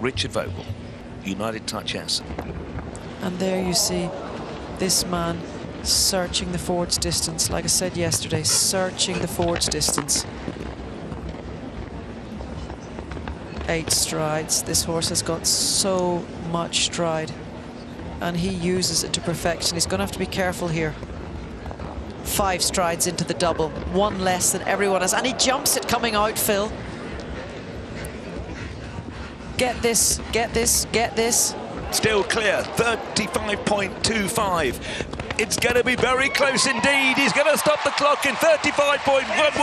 Richard Vogel, United Touch S. And there you see this man searching the forwards distance. Like I said yesterday, searching the forwards distance. Eight strides. This horse has got so much stride. And he uses it to perfection. He's going to have to be careful here. Five strides into the double. One less than everyone has. And he jumps it coming out, Phil. Get this, get this, get this. Still clear, 35.25. It's going to be very close indeed. He's going to stop the clock in 35.11.